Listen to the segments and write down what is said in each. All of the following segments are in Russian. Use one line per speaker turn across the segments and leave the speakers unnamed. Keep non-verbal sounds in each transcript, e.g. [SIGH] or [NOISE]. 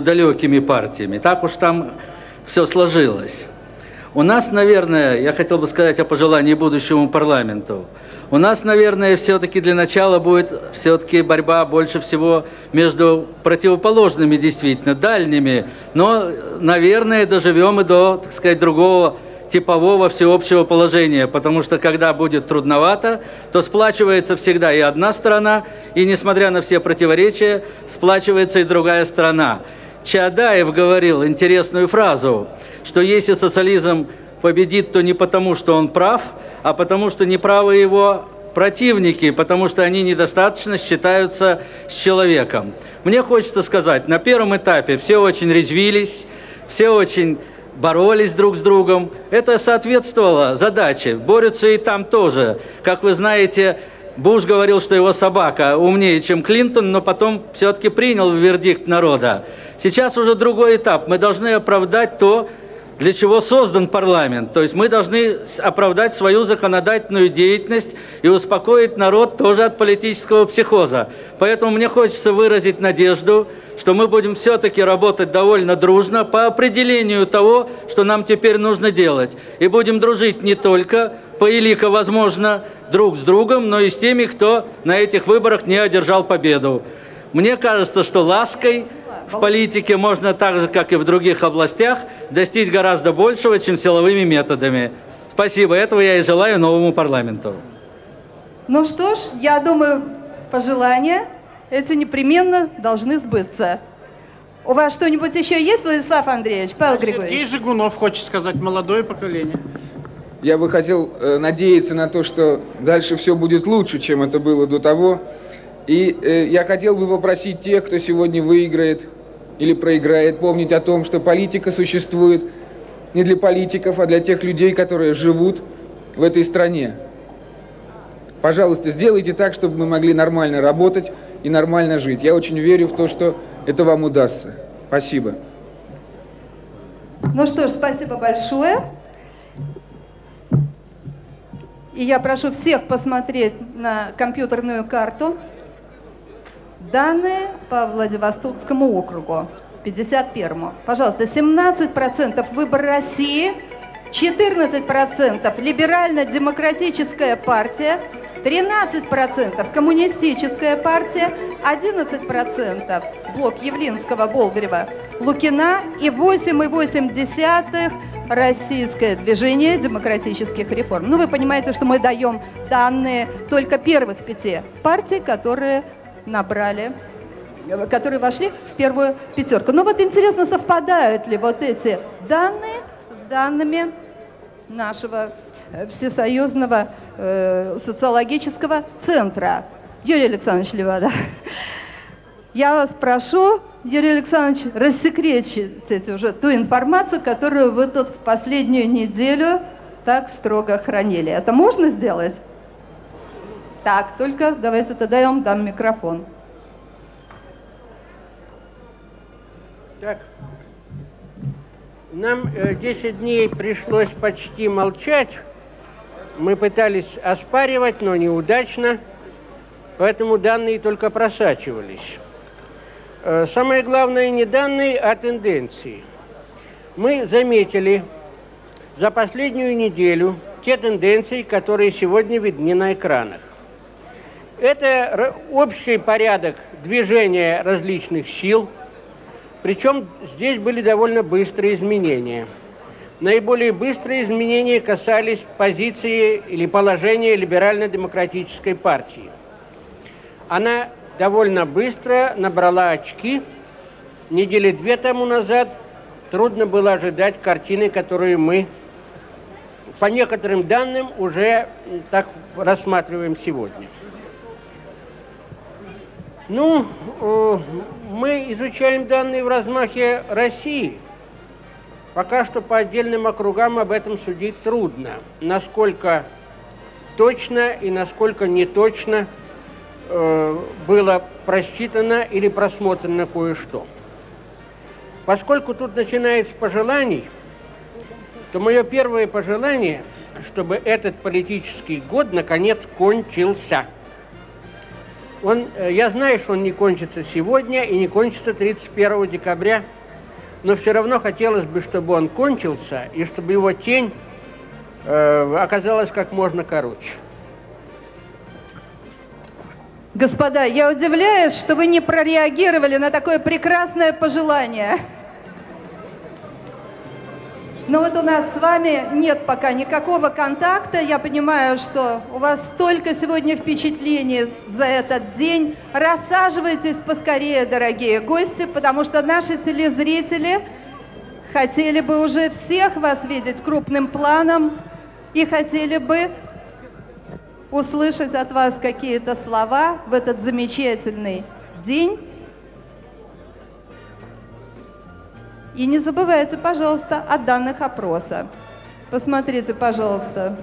далекими партиями. Так уж там все сложилось. У нас, наверное, я хотел бы сказать о пожелании будущему парламенту. У нас, наверное, все-таки для начала будет все-таки борьба больше всего между противоположными, действительно, дальними. Но, наверное, доживем и до, так сказать, другого типового всеобщего положения, потому что когда будет трудновато, то сплачивается всегда и одна сторона, и несмотря на все противоречия, сплачивается и другая сторона. Чадаев говорил интересную фразу, что если социализм победит, то не потому, что он прав, а потому, что неправы его противники, потому что они недостаточно считаются с человеком. Мне хочется сказать, на первом этапе все очень резвились, все очень боролись друг с другом. Это соответствовало задаче. Борются и там тоже. Как вы знаете, Буш говорил, что его собака умнее, чем Клинтон, но потом все-таки принял вердикт народа. Сейчас уже другой этап. Мы должны оправдать то, для чего создан парламент. То есть мы должны оправдать свою законодательную деятельность и успокоить народ тоже от политического психоза. Поэтому мне хочется выразить надежду, что мы будем все-таки работать довольно дружно по определению того, что нам теперь нужно делать. И будем дружить не только по элика, возможно, друг с другом, но и с теми, кто на этих выборах не одержал победу. Мне кажется, что лаской в политике можно так же, как и в других областях, достичь гораздо большего, чем силовыми методами. Спасибо. Этого я и желаю новому парламенту.
Ну что ж, я думаю, пожелания эти непременно должны сбыться. У вас что-нибудь еще есть, Владислав Андреевич, Павел
Сергей
Григорьевич?
Сергей Жигунов хочет сказать, молодое поколение.
Я бы хотел э, надеяться на то, что дальше все будет лучше, чем это было до того. И э, я хотел бы попросить тех, кто сегодня выиграет или проиграет, помнить о том, что политика существует не для политиков, а для тех людей, которые живут в этой стране. Пожалуйста, сделайте так, чтобы мы могли нормально работать и нормально жить. Я очень верю в то, что это вам удастся. Спасибо.
Ну что ж, спасибо большое. И я прошу всех посмотреть на компьютерную карту. Данные по Владивостокскому округу, 51-му. Пожалуйста, 17% выбор России, 14% либерально-демократическая партия, 13% коммунистическая партия, 11% блок Явлинского, Болдырева, Лукина и 8,8% российское движение демократических реформ. Ну, вы понимаете, что мы даем данные только первых пяти партий, которые набрали которые вошли в первую пятерку. Но вот интересно, совпадают ли вот эти данные с данными нашего э, всесоюзного э, социологического центра. Юрий Александрович Левада, [LAUGHS] я вас прошу, Юрий Александрович, рассекретить уже ту информацию, которую вы тут в последнюю неделю так строго хранили. Это можно сделать? Так, только давайте тогда я вам дам микрофон.
Так, нам э, 10 дней пришлось почти молчать. Мы пытались оспаривать, но неудачно, поэтому данные только просачивались. Э, самое главное не данные, а тенденции. Мы заметили за последнюю неделю те тенденции, которые сегодня видны на экранах. Это общий порядок движения различных сил, причем здесь были довольно быстрые изменения. Наиболее быстрые изменения касались позиции или положения либерально-демократической партии. Она довольно быстро набрала очки. Недели две тому назад трудно было ожидать картины, которую мы по некоторым данным уже так рассматриваем сегодня. Ну, э, мы изучаем данные в размахе России. Пока что по отдельным округам об этом судить трудно. Насколько точно и насколько не точно э, было просчитано или просмотрено кое-что. Поскольку тут начинается пожеланий, то мое первое пожелание, чтобы этот политический год наконец кончился – Он, э, я знаю, что он не кончится сегодня и не кончится 31 декабря, но все равно хотелось бы, чтобы он кончился и чтобы его тень э, оказалась как можно короче.
Господа, я удивляюсь, что вы не прореагировали на такое прекрасное пожелание. Но вот у нас с вами нет пока никакого контакта. Я понимаю, что у вас столько сегодня впечатлений за этот день. Рассаживайтесь поскорее, дорогие гости, потому что наши телезрители хотели бы уже всех вас видеть крупным планом и хотели бы услышать от вас какие-то слова в этот замечательный день. И не забывайте, пожалуйста, о данных опроса. Посмотрите, пожалуйста.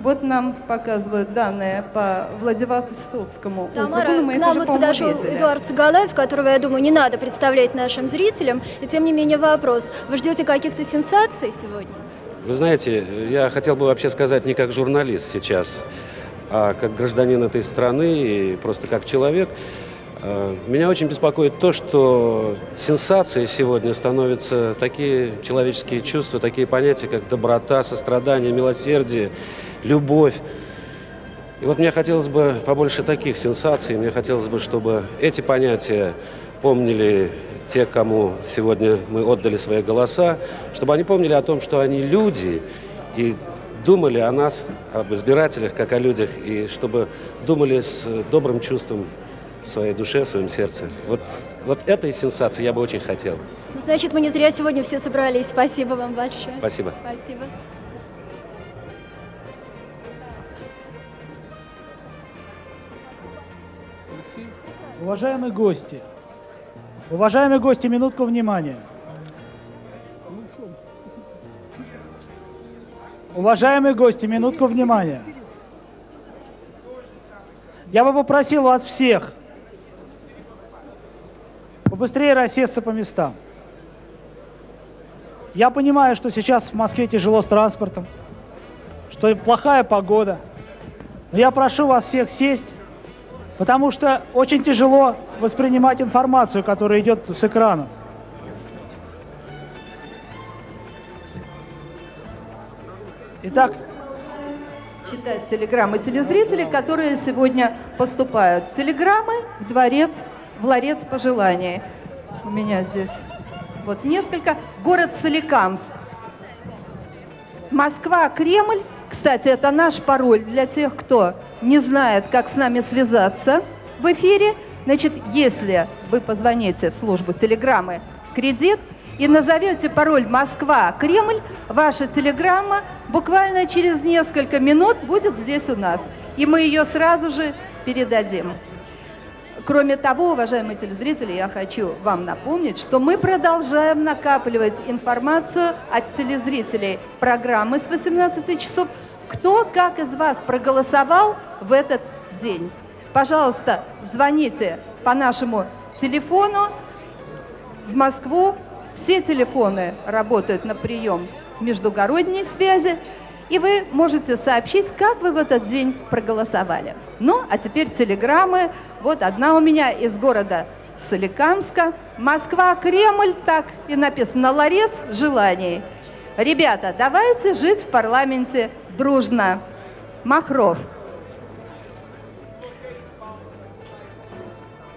Вот нам показывают данные по Владивостокскому
Тамара,
округу, но мы
к
их
нам
уже,
вот подошел
видели.
Эдуард Цыгалаев, которого, я думаю, не надо представлять нашим зрителям. И тем не менее вопрос. Вы ждете каких-то сенсаций сегодня?
Вы знаете, я хотел бы вообще сказать не как журналист сейчас, а как гражданин этой страны и просто как человек. Э, Меня очень беспокоит то, что сенсацией сегодня становятся такие человеческие чувства, такие понятия, как доброта, сострадание, милосердие, любовь. И вот мне хотелось бы побольше таких сенсаций, мне хотелось бы, чтобы эти понятия помнили те, кому сегодня мы отдали свои голоса, чтобы они помнили о том, что они люди, и думали о нас, об избирателях, как о людях, и чтобы думали с добрым чувством в своей душе, в своем сердце. Вот, вот этой сенсации я бы очень хотел.
Ну, значит, мы не зря сегодня все собрались. Спасибо вам большое.
Спасибо.
Спасибо.
Уважаемые гости, уважаемые гости, минутку внимания. Уважаемые гости, минутку внимания. Я бы попросил вас всех побыстрее рассесться по местам. Я понимаю, что сейчас в Москве тяжело с транспортом, что плохая погода. Но я прошу вас всех сесть Потому что очень тяжело воспринимать информацию, которая идет с экрана. Итак,
читать телеграммы телезрителей, которые сегодня поступают. Телеграммы в дворец, ларец пожеланий. У меня здесь вот несколько. Город Соликамск. Москва, Кремль. Кстати, это наш пароль для тех, кто не знает, как с нами связаться в эфире. Значит, если вы позвоните в службу телеграммы «Кредит», и назовете пароль «Москва, Кремль», ваша телеграмма буквально через несколько минут будет здесь у нас. И мы ее сразу же передадим. Кроме того, уважаемые телезрители, я хочу вам напомнить, что мы продолжаем накапливать информацию от телезрителей программы с 18 часов. Кто, как из вас, проголосовал в этот день? Пожалуйста, звоните по нашему телефону в Москву все телефоны работают на прием междугородней связи, и вы можете сообщить, как вы в этот день проголосовали. Ну, а теперь телеграммы. Вот одна у меня из города Соликамска. Москва, Кремль, так и написано, ларец желаний. Ребята, давайте жить в парламенте дружно. Махров.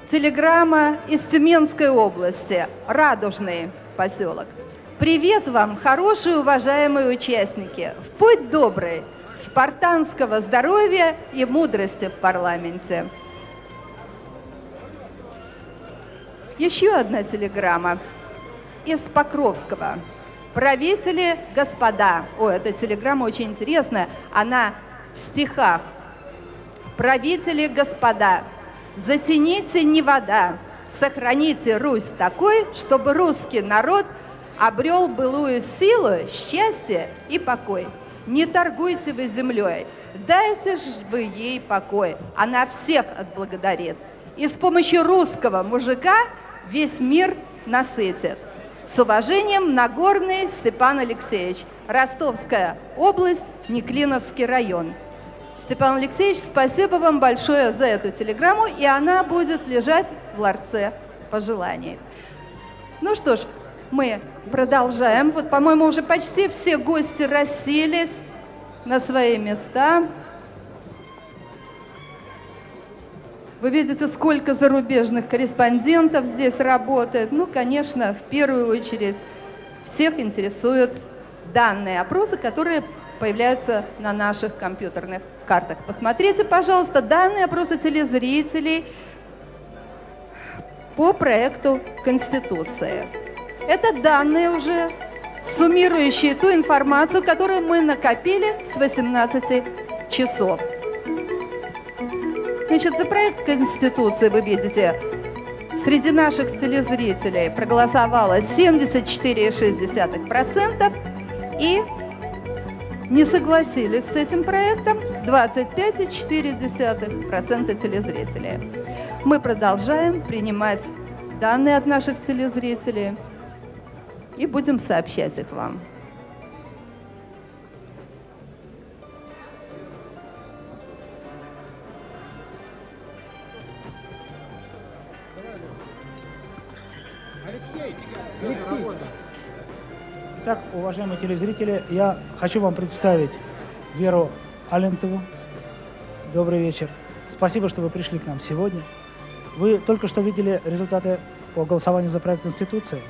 Телеграмма из Тюменской области. Радужный поселок. Привет вам, хорошие уважаемые участники. В путь добрый, спартанского здоровья и мудрости в парламенте. Еще одна телеграмма из Покровского. Правители, господа. О, эта телеграмма очень интересная. Она в стихах. Правители, господа, затяните не вода, сохраните Русь такой, чтобы русский народ обрел былую силу, счастье и покой. Не торгуйте вы землей, дайте же вы ей покой, она всех отблагодарит. И с помощью русского мужика весь мир насытит. С уважением, Нагорный Степан Алексеевич, Ростовская область, Неклиновский район. Степан Алексеевич, спасибо вам большое за эту телеграмму, и она будет лежать в ларце пожеланий. Ну что ж, мы продолжаем. Вот, по-моему, уже почти все гости расселись на свои места. Вы видите, сколько зарубежных корреспондентов здесь работает. Ну, конечно, в первую очередь всех интересуют данные опросы, которые появляются на наших компьютерных картах. Посмотрите, пожалуйста, данные опроса телезрителей по проекту Конституции. Это данные уже, суммирующие ту информацию, которую мы накопили с 18 часов. Значит, за проект Конституции, вы видите, среди наших телезрителей проголосовало 74,6%, и не согласились с этим проектом 25,4% телезрителей. Мы продолжаем принимать данные от наших телезрителей и будем сообщать их вам.
Итак, уважаемые телезрители, я хочу вам представить Веру Алентову. Добрый вечер. Спасибо, что вы пришли к нам сегодня. Вы только что видели результаты по голосованию за проект Конституции.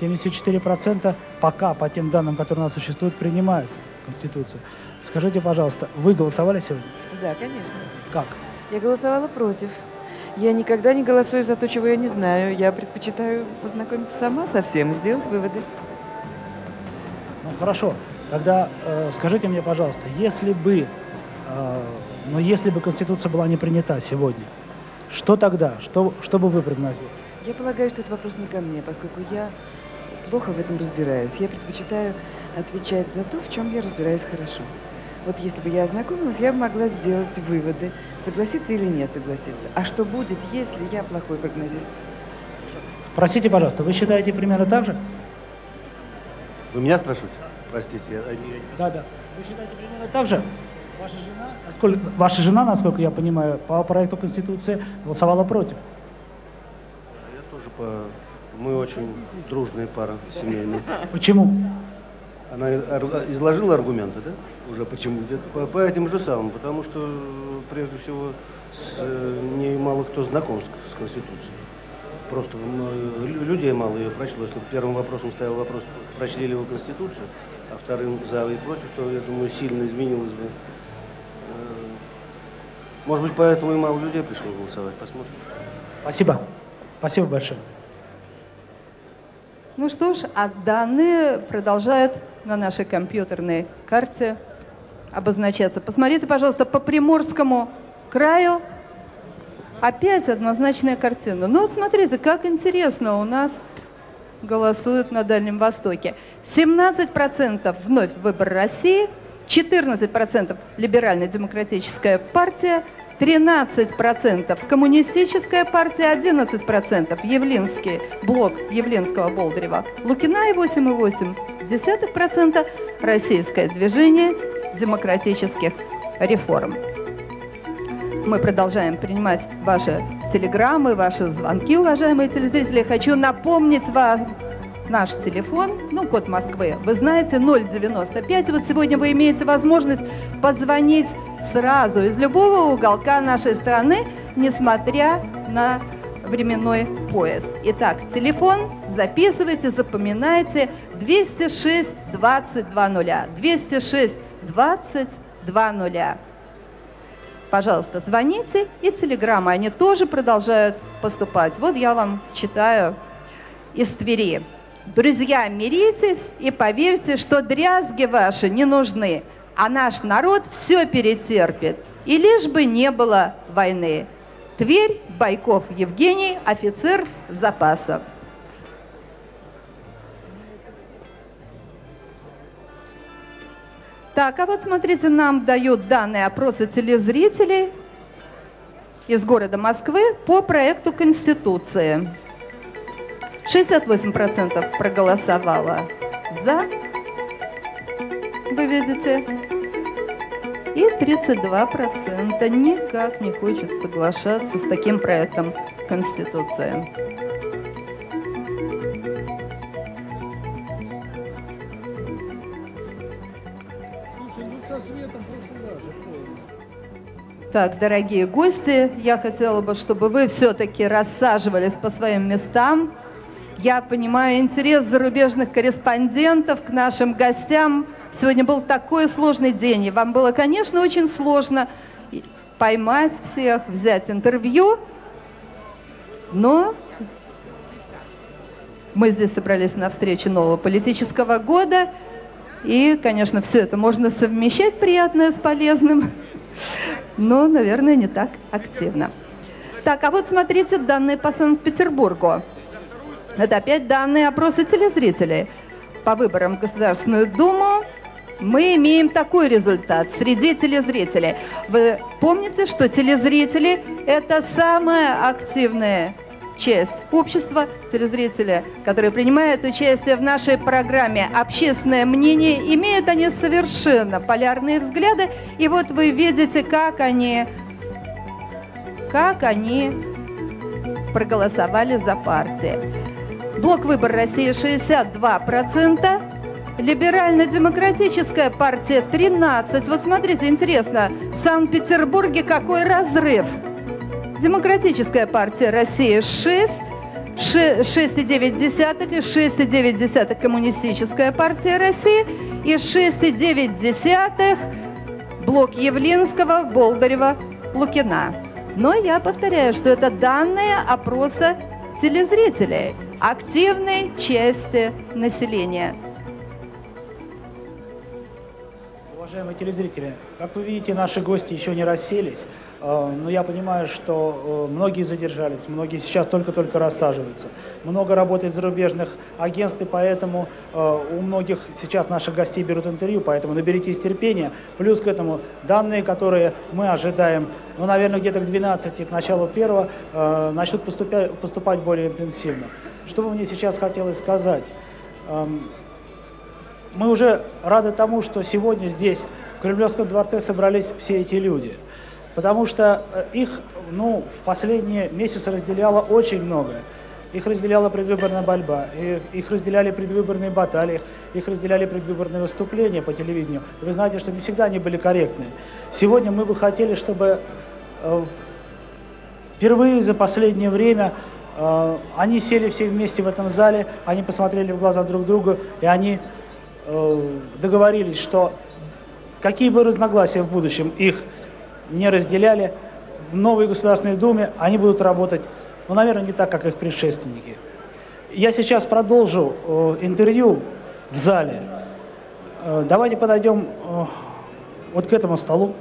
74% пока, по тем данным, которые у нас существуют, принимают Конституцию. Скажите, пожалуйста, вы голосовали сегодня?
Да, конечно.
Как?
Я голосовала против. Я никогда не голосую за то, чего я не знаю. Я предпочитаю познакомиться сама со всем сделать выводы.
Ну хорошо, тогда э, скажите мне, пожалуйста, если бы, э, ну если бы Конституция была не принята сегодня, что тогда? Что, что бы вы прогнозировали?
Я полагаю, что это вопрос не ко мне, поскольку я плохо в этом разбираюсь. Я предпочитаю отвечать за то, в чем я разбираюсь хорошо. Вот если бы я ознакомилась, я бы могла сделать выводы, согласиться или не согласиться. А что будет, если я плохой прогнозист?
Простите, пожалуйста, вы считаете примерно так же?
Вы меня спрашиваете? Простите, я... я-
Да, да. Вы считаете примерно так же? Ваша жена, насколько, ваша жена, насколько я понимаю, по проекту Конституции голосовала против.
Я тоже по... Мы очень дружная пара семейная.
Почему?
Она изложила аргументы, да? Уже почему? По, по этим же самым, потому что, прежде всего, с, э, немало кто знаком с, с Конституцией. Просто лю- людей мало ее прочло. Если бы первым вопросом стоял вопрос, прочли ли вы Конституцию, а вторым за и против, то, я думаю, сильно изменилось бы. Э, Может быть, поэтому и мало людей пришло голосовать. Посмотрим.
Спасибо. Спасибо большое.
Ну что ж, а данные продолжают на нашей компьютерной карте обозначаться. Посмотрите, пожалуйста, по Приморскому краю опять однозначная картина. Ну вот смотрите, как интересно у нас голосуют на Дальнем Востоке. 17% вновь выбор России, 14% либерально-демократическая партия, 13% коммунистическая партия, 11% Явлинский блок Явлинского Болдырева Лукина и 8,8% российское движение демократических реформ. Мы продолжаем принимать ваши телеграммы, ваши звонки, уважаемые телезрители. Хочу напомнить вам наш телефон, ну, код Москвы, вы знаете, 095. Вот сегодня вы имеете возможность позвонить сразу из любого уголка нашей страны, несмотря на временной пояс. Итак, телефон записывайте, запоминайте 206 22 206 22 Пожалуйста, звоните, и телеграммы, они тоже продолжают поступать. Вот я вам читаю из Твери. Друзья, миритесь и поверьте, что дрязги ваши не нужны, а наш народ все перетерпит, и лишь бы не было войны. Тверь, Байков Евгений, офицер запасов. Так, а вот смотрите, нам дают данные опроса телезрителей из города Москвы по проекту Конституции. 68% проголосовало за, вы видите. И 32% никак не хочет соглашаться с таким проектом Конституции. Так, дорогие гости, я хотела бы, чтобы вы все-таки рассаживались по своим местам. Я понимаю интерес зарубежных корреспондентов к нашим гостям. Сегодня был такой сложный день, и вам было, конечно, очень сложно поймать всех, взять интервью, но мы здесь собрались на встречу нового политического года, и, конечно, все это можно совмещать приятное с полезным но, наверное, не так активно. Так, а вот смотрите данные по Санкт-Петербургу. Это опять данные опроса телезрителей. По выборам в Государственную Думу мы имеем такой результат среди телезрителей. Вы помните, что телезрители – это самая активная часть общества, телезрители, которые принимают участие в нашей программе «Общественное мнение», имеют они совершенно полярные взгляды. И вот вы видите, как они, как они проголосовали за партии. Блок «Выбор России» 62%, Либерально-демократическая партия 13. Вот смотрите, интересно, в Санкт-Петербурге какой разрыв – Демократическая партия России 6, 6,9 и 6,9 Коммунистическая партия России и 6,9 блок Явлинского, Болдырева, Лукина. Но я повторяю, что это данные опроса телезрителей, активной части населения.
Уважаемые телезрители, как вы видите, наши гости еще не расселись. А, но я понимаю, что э, многие задержались, многие сейчас только-только рассаживаются. Много работает зарубежных агентств, и поэтому э, у многих сейчас наших гостей берут интервью, поэтому наберитесь терпения. Плюс к этому данные, которые мы ожидаем, ну, наверное, где-то к 12, к началу первого, э, начнут поступать, более интенсивно. Что бы мне сейчас хотелось сказать? Мы уже рады тому, что сегодня здесь, в Кремлевском дворце, собрались все эти люди – Потому что э, их ну, в последние месяцы разделяло очень многое. Их разделяла предвыборная борьба, их разделяли предвыборные баталии, их разделяли предвыборные выступления по телевидению. Вы знаете, что не всегда они были корректны. Сегодня мы бы хотели, чтобы э, впервые за последнее время э, они сели все вместе в этом зале, они посмотрели в глаза друг другу, и они договорились, что какие бы разногласия в будущем их не разделяли. В новой Государственной Думе они будут работать, ну, наверное, не так, как их предшественники. Я сейчас продолжу э, интервью в зале. Э, давайте подойдем э, вот к этому столу.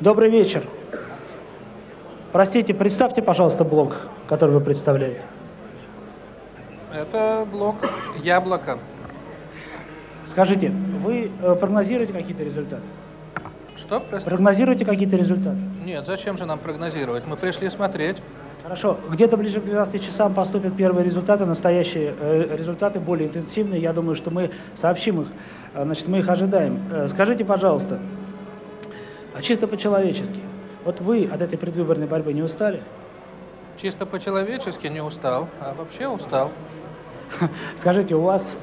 Добрый вечер. Простите, представьте, пожалуйста, блок, который вы представляете.
Это блок «Яблоко».
Скажите, вы э, прогнозируете какие-то результаты?
Что? Простите?
Прогнозируете какие-то результаты?
Нет, зачем же нам прогнозировать? Мы пришли смотреть.
Хорошо. Где-то ближе к 12 часам поступят первые результаты, настоящие э, результаты, более интенсивные. Я думаю, что мы сообщим их. Э, значит, мы их ожидаем. Скажите, пожалуйста, а чисто по-человечески, вот вы от этой предвыборной борьбы не устали?
Чисто по-человечески не устал, а вообще устал. [LAUGHS]
Скажите, у вас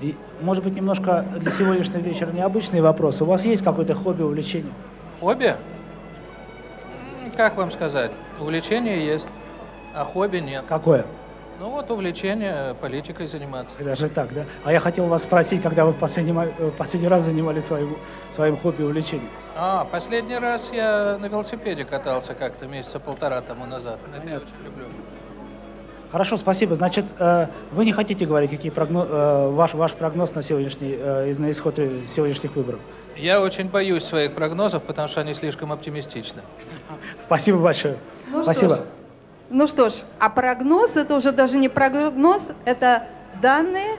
и, может быть, немножко для сегодняшнего вечера необычный вопрос. У вас есть какое-то хобби, увлечение?
Хобби? Как вам сказать? Увлечение есть, а хобби нет.
Какое?
Ну вот увлечение политикой заниматься.
Даже так, да? А я хотел вас спросить, когда вы в последний, в последний раз занимались своим, своим хобби, увлечением?
А, последний раз я на велосипеде катался как-то месяца полтора тому назад. Это я очень люблю.
Хорошо, спасибо. Значит, э, вы не хотите говорить, какие прогноз, э, ваш, ваш прогноз на, сегодняшний, э, на исход сегодняшних выборов?
Я очень боюсь своих прогнозов, потому что они слишком оптимистичны.
Спасибо большое.
Ну
спасибо.
Что ж, ну что ж, а прогноз это уже даже не прогноз, это данные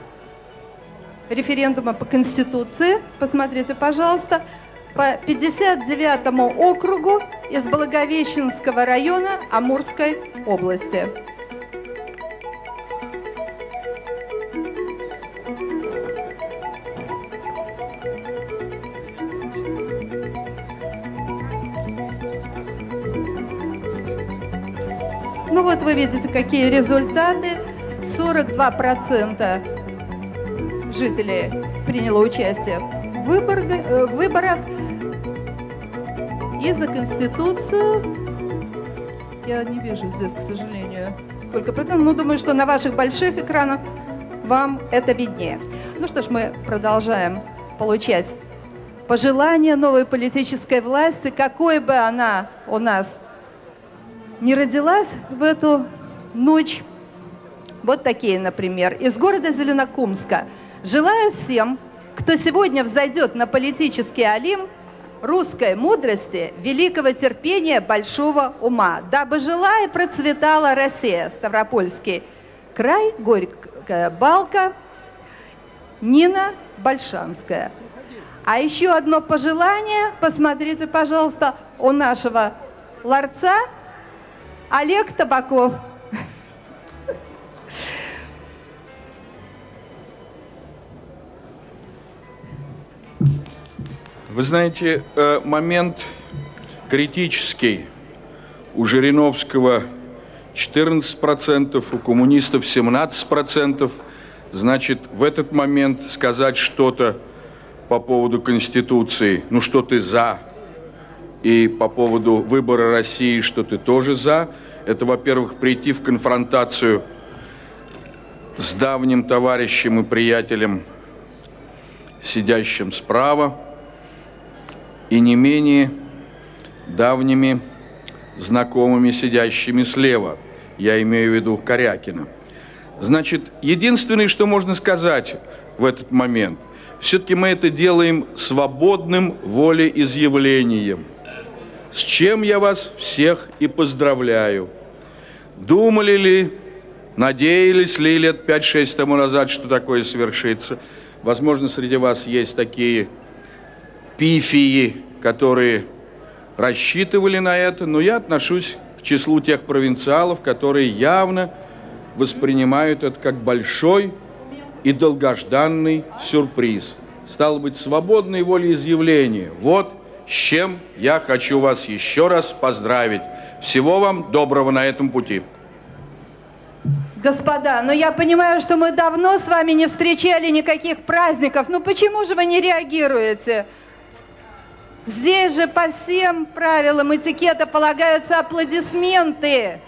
референдума по Конституции. Посмотрите, пожалуйста, по 59 округу из Благовещенского района Амурской области. Вы видите, какие результаты. 42% жителей приняло участие в, выбор, э, выборах. И за Конституцию я не вижу здесь, к сожалению, сколько процентов. Ну, думаю, что на ваших больших экранах вам это виднее. Ну что ж, мы продолжаем получать пожелания новой политической власти, какой бы она у нас не родилась в эту ночь. Вот такие, например, из города Зеленокумска. Желаю всем, кто сегодня взойдет на политический Олимп, русской мудрости, великого терпения, большого ума, дабы жила и процветала Россия, Ставропольский край, Горькая Балка, Нина Большанская. А еще одно пожелание, посмотрите, пожалуйста, у нашего ларца Олег Табаков.
Вы знаете, э, момент критический. У Жириновского 14%, у коммунистов 17%. Значит, в этот момент сказать что-то по поводу Конституции, ну что ты за, и по поводу выбора России, что ты тоже за, это, во-первых, прийти в конфронтацию с давним товарищем и приятелем, сидящим справа, и не менее давними знакомыми, сидящими слева. Я имею в виду Корякина. Значит, единственное, что можно сказать в этот момент, все-таки мы это делаем свободным волеизъявлением, с чем я вас всех и поздравляю. Думали ли, надеялись ли лет 5-6 тому назад, что такое свершится? Возможно, среди вас есть такие пифии, которые рассчитывали на это, но я отношусь к числу тех провинциалов, которые явно воспринимают это как большой и долгожданный сюрприз. Стало быть, свободное волеизъявление. Вот с чем я хочу вас еще раз поздравить. Всего вам доброго на этом пути.
Господа, но я понимаю, что мы давно с вами не встречали никаких праздников. Ну почему же вы не реагируете? Здесь же по всем правилам этикета полагаются аплодисменты.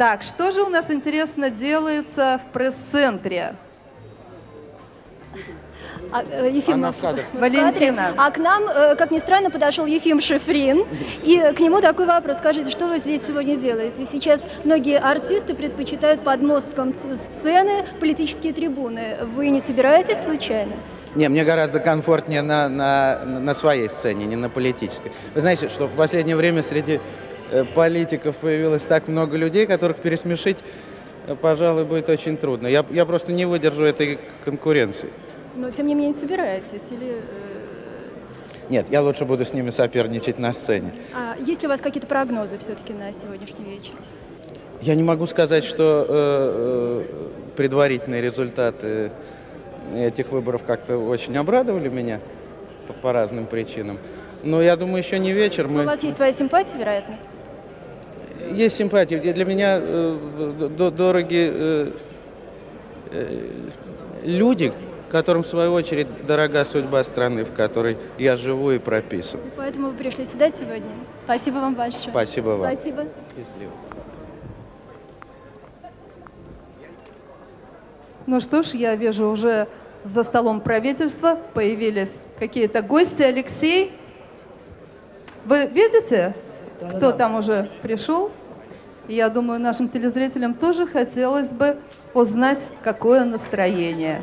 Так, что же у нас, интересно, делается в пресс-центре?
А, э, Ефимов,
Валентина.
А к нам, э, как ни странно, подошел Ефим Шифрин. И к нему такой вопрос. Скажите, что вы здесь сегодня делаете? Сейчас многие артисты предпочитают под мостком сцены политические трибуны. Вы не собираетесь случайно?
Не, мне гораздо комфортнее на, на, на своей сцене, не на политической. Вы знаете, что в последнее время среди политиков появилось так много людей, которых пересмешить, э, пожалуй, будет очень трудно. Я, я просто не выдержу этой конкуренции.
Но, тем не менее, собираетесь или... Э,
Нет, я лучше буду с ними соперничать на сцене.
А есть ли у вас какие-то прогнозы все-таки на сегодняшний вечер?
Я не могу сказать, что э, э, предварительные результаты этих выборов как-то очень обрадовали меня по, по разным причинам. Но я думаю, еще не вечер.
Мы... У вас есть своя симпатия, вероятно?
Есть симпатия. Для меня э, дороги э, э, люди, которым, в свою очередь, дорога судьба страны, в которой я живу и прописан.
Поэтому вы пришли сюда сегодня. Спасибо вам большое.
Спасибо вам.
Спасибо.
Счастливо.
Ну что ж, я вижу уже за столом правительства появились какие-то гости. Алексей, вы видите? Кто там уже пришел. я думаю, нашим телезрителям тоже хотелось бы узнать, какое настроение.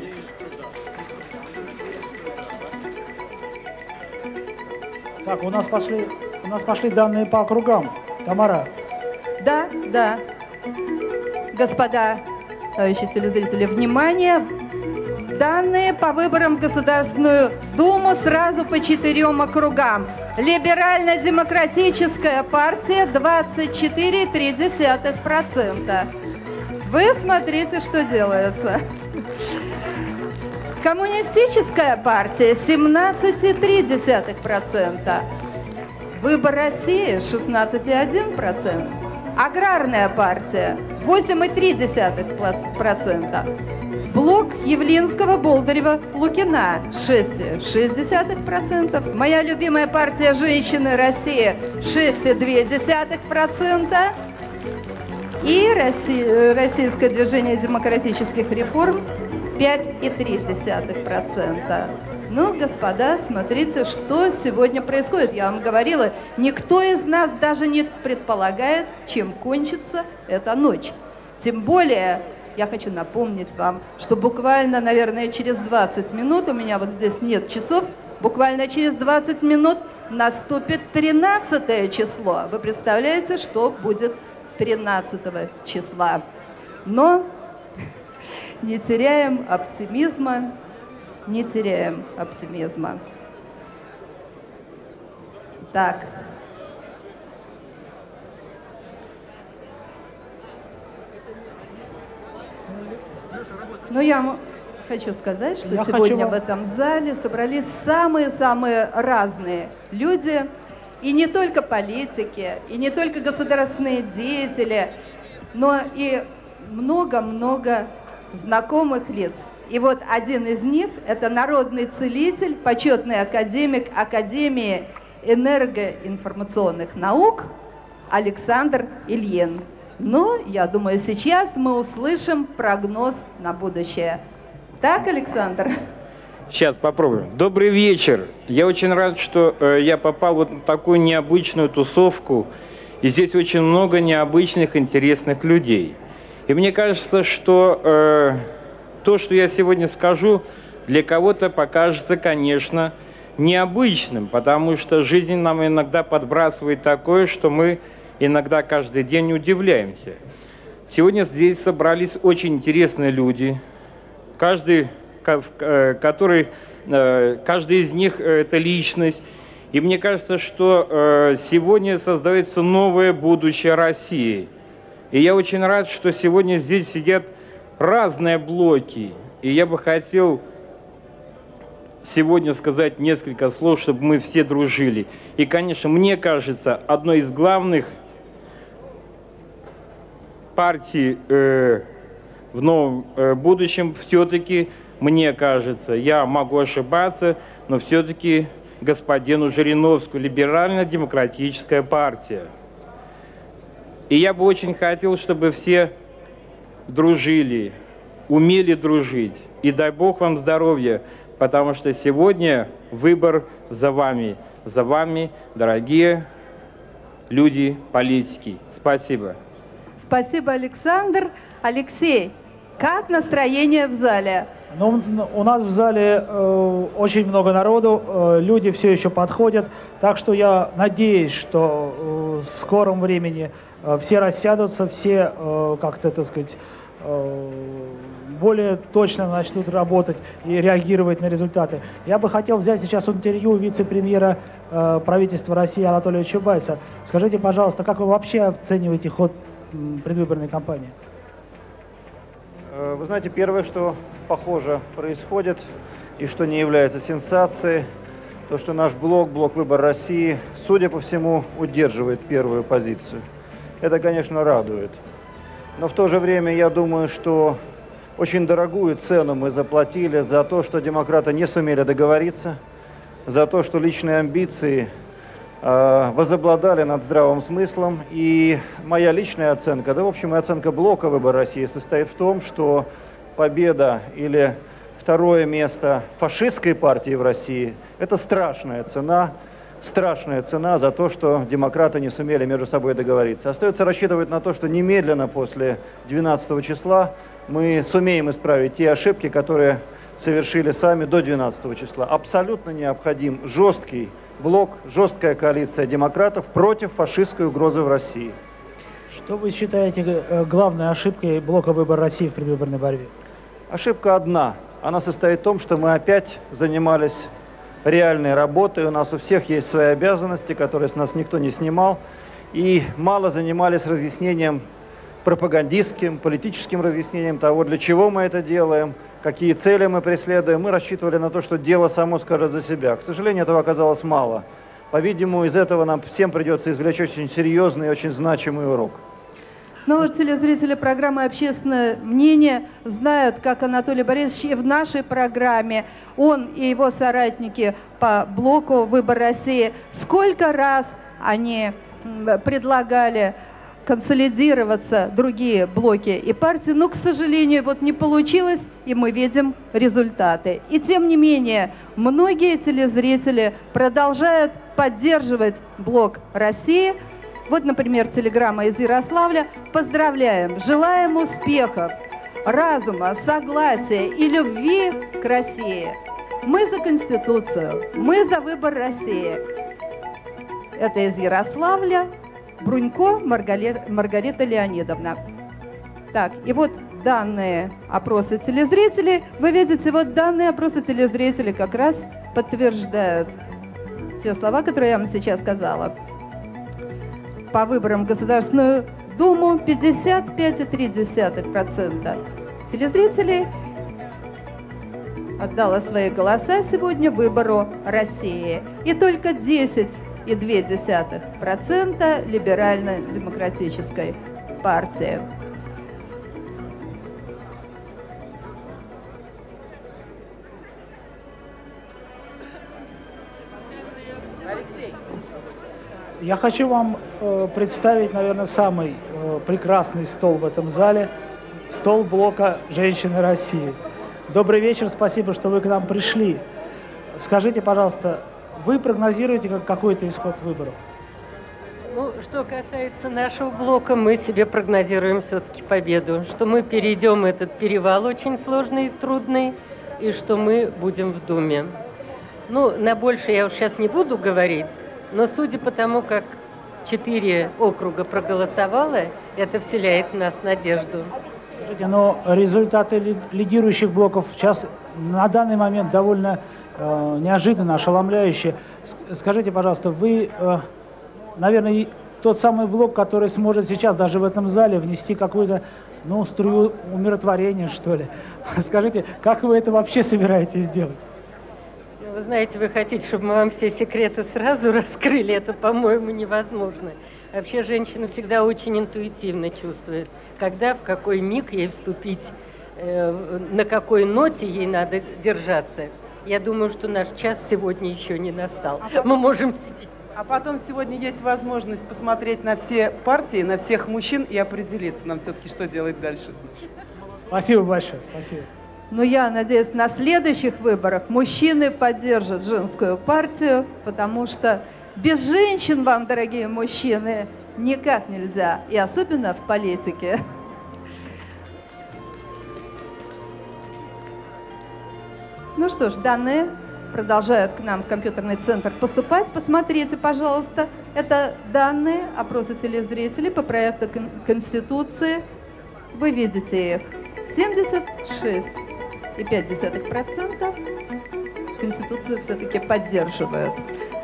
Так, у нас пошли, у нас пошли данные по округам. Тамара.
Да, да. Господа, товарищи телезрители, внимание! Данные по выборам в Государственную Думу сразу по четырем округам. Либерально-демократическая партия 24,3%. Вы смотрите, что делается. Коммунистическая партия 17,3%. Выбор России 16,1%. Аграрная партия 8,3%. Блок Явлинского, Болдырева, Лукина 6,6%. Моя любимая партия «Женщины России» 6,2%. И Российское движение демократических реформ 5,3%. Ну, господа, смотрите, что сегодня происходит. Я вам говорила, никто из нас даже не предполагает, чем кончится эта ночь. Тем более, я хочу напомнить вам, что буквально, наверное, через 20 минут, у меня вот здесь нет часов, буквально через 20 минут наступит 13 число. Вы представляете, что будет 13 числа? Но [LAUGHS] не теряем оптимизма, не теряем оптимизма. Так. Ну, я хочу сказать, что
Я
сегодня
хочу-
в этом зале собрались самые-самые разные люди, и не только политики, и не только государственные деятели, но и много-много знакомых лиц. И вот один из них – это народный целитель, почетный академик Академии энергоинформационных наук Александр Ильин. Ну, я думаю, сейчас мы услышим прогноз на будущее. Так, Александр?
Сейчас попробуем. Добрый вечер. Я очень рад, что э, я попал вот на такую необычную тусовку. И здесь очень много необычных, интересных людей. И мне кажется, что э, то, что я сегодня скажу, для кого-то покажется, конечно, необычным, потому что жизнь нам иногда подбрасывает такое, что мы иногда каждый день удивляемся. Сегодня здесь собрались очень интересные люди, каждый, э, который, э, каждый из них это личность. И мне кажется, что э, сегодня создается новое будущее России. И я очень рад, что сегодня здесь сидят разные блоки. И я бы хотел сегодня сказать несколько слов, чтобы мы все дружили. И, конечно, мне кажется, одной из главных партий э, в новом э, будущем все-таки, мне кажется, я могу ошибаться, но все-таки господину Жириновскую, либерально-демократическая партия. И я бы очень хотел, чтобы все дружили, умели дружить. И дай Бог вам здоровья, потому что сегодня выбор за вами. За вами, дорогие люди, политики. Спасибо.
Спасибо, Александр. Алексей, как настроение в зале?
Ну, у нас в зале э, очень много народу, э, люди все еще подходят, так что я надеюсь, что э, в скором времени э, все рассядутся, все э, как-то, так сказать, э, более точно начнут работать и реагировать на результаты. Я бы хотел взять сейчас интервью вице-премьера э, правительства России Анатолия Чубайса. Скажите, пожалуйста, как вы вообще оцениваете ход предвыборной кампании?
Э, Вы знаете, первое, что похоже происходит и что не является сенсацией, то, что наш блок, блок «Выбор России», судя по всему, удерживает первую позицию. Это, конечно, радует. Но в то же время я думаю, что очень дорогую цену мы заплатили за то, что демократы не сумели договориться, за то, что личные амбиции возобладали над здравым смыслом. И моя личная оценка, да, в общем, и оценка блока «Выбор России» состоит в том, что победа или второе место фашистской партии в России – это страшная цена, страшная цена за то, что демократы не сумели между собой договориться. Остается рассчитывать на то, что немедленно после 12 числа мы сумеем исправить те ошибки, которые совершили сами до 12 числа. Абсолютно необходим жесткий блок, жесткая коалиция демократов против фашистской угрозы в России.
Что вы считаете э, главной ошибкой блока «Выбор России» в предвыборной борьбе?
Ошибка одна. Она состоит в том, что мы опять занимались реальной работой. У нас у всех есть свои обязанности, которые с нас никто не снимал. И мало занимались разъяснением пропагандистским, политическим разъяснением того, для чего мы это делаем, какие цели мы преследуем. Мы рассчитывали на то, что дело само скажет за себя. К сожалению, этого оказалось мало. По-видимому, из этого нам всем придется извлечь очень серьезный и очень значимый урок.
Вот телезрители программы «Общественное мнение» знают, как Анатолий Борисович и в нашей программе, он и его соратники по блоку «Выбор России», сколько раз они предлагали консолидироваться другие блоки и партии, но, к сожалению, вот не получилось, и мы видим результаты. И тем не менее, многие телезрители продолжают поддерживать блок России. Вот, например, телеграмма из Ярославля. Поздравляем, желаем успехов, разума, согласия и любви к России. Мы за Конституцию, мы за выбор России. Это из Ярославля. Брунько Маргарита Леонидовна. Так, и вот данные опроса телезрителей. Вы видите, вот данные опроса телезрителей как раз подтверждают те слова, которые я вам сейчас сказала. По выборам в Государственную Думу 55,3% телезрителей отдала свои голоса сегодня выбору России. И только 10 и 2,2% либерально-демократической партии.
Я хочу вам э, представить, наверное, самый э, прекрасный стол в этом зале. Стол блока «Женщины России». Добрый вечер, спасибо, что вы к нам пришли. Скажите, пожалуйста, вы прогнозируете как какой-то исход выборов?
Ну, что касается нашего блока, мы себе прогнозируем все-таки победу, что мы перейдем этот перевал очень сложный и трудный, и что мы будем в Думе. Ну, на больше я уж сейчас не буду говорить, но судя по тому, как четыре округа проголосовало, это вселяет в нас надежду.
Скажите, но результаты лидирующих блоков сейчас на данный момент довольно неожиданно, ошеломляюще. Скажите, пожалуйста, вы, э, наверное, тот самый блок, который сможет сейчас даже в этом зале внести какую-то ну, струю умиротворения, что ли. [LAUGHS] Скажите, как вы это вообще собираетесь сделать?
Ну, вы знаете, вы хотите, чтобы мы вам все секреты сразу [LAUGHS] раскрыли, это, по-моему, невозможно. Вообще женщина всегда очень интуитивно чувствует, когда, в какой миг ей вступить, э, на какой ноте ей надо держаться. Я думаю, что наш час сегодня еще не настал. А Мы можем сидеть.
А потом сегодня есть возможность посмотреть на все партии, на всех мужчин и определиться нам все-таки, что делать дальше.
Спасибо большое. Спасибо.
Но я надеюсь, на следующих выборах мужчины поддержат женскую партию, потому что без женщин вам, дорогие мужчины, никак нельзя, и особенно в политике. Ну что ж, данные продолжают к нам в компьютерный центр поступать. Посмотрите, пожалуйста, это данные опроса телезрителей по проекту Конституции. Вы видите их. 76,5% Конституцию все-таки поддерживают.